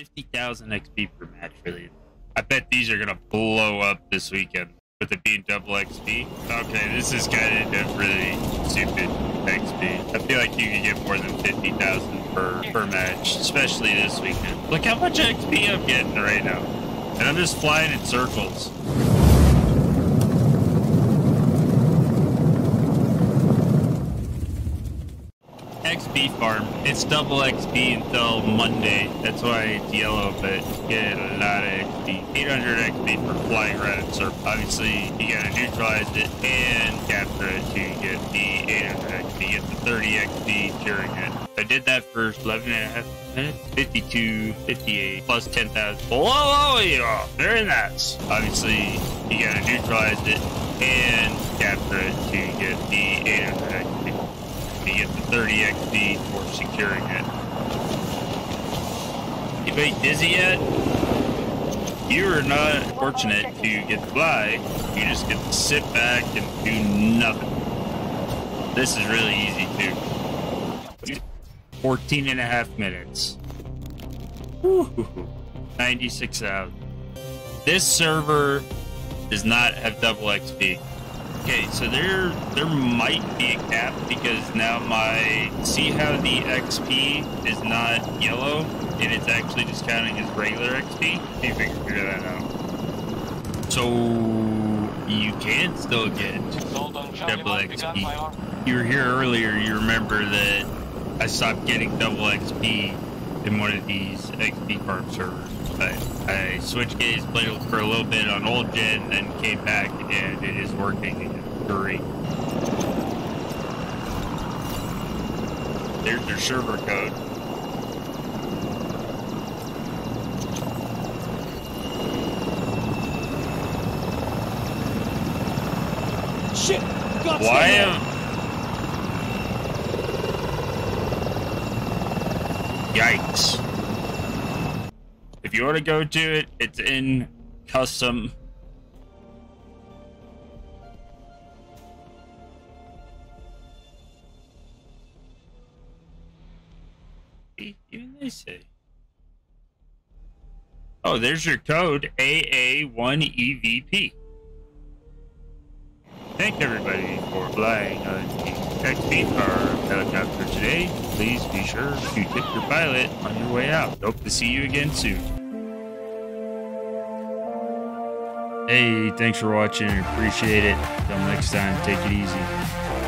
50,000 XP per match these. I bet these are going to blow up this weekend with it being double XP. Okay, this is kind of really stupid XP. I feel like you could get more than 50,000 per, per match, especially this weekend. Look how much XP I'm getting right now. And I'm just flying in circles. XP farm. It's double XP until Monday. That's why it's yellow, but get a lot of XP. 800 XP for flying in circle. Obviously, you gotta neutralize it and capture it to get the 800 XP. Get the 30 XP during it. I did that for 11 and a half minutes. 52, 58, plus 10,000. Whoa, whoa, yeah. Very nice. Obviously, you gotta neutralize it and capture it to get the 800 XP to get the 30 XP for securing it. You Anybody dizzy yet? You are not fortunate to get fly. You just get to sit back and do nothing. This is really easy too. 14 and a half minutes. 96,000. This server does not have double XP. Okay, so there there might be a cap because now my see how the XP is not yellow and it's actually just counting as regular XP. Can figure that out. So you can still get double XP. You were here earlier. You remember that I stopped getting double XP in one of these XP farm servers. But I switched games, played for a little bit on old gen, then came back, and it is working. Great. There's their server code. Shit! God's Why am... Yikes. If you want to go do it, it's in custom. Even they say. Oh, there's your code AA1EVP. Thank everybody for flying on the XP car helicopter today. Please be sure to tip your pilot on your way out. Hope to see you again soon. Hey, thanks for watching. Appreciate it. Till next time, take it easy.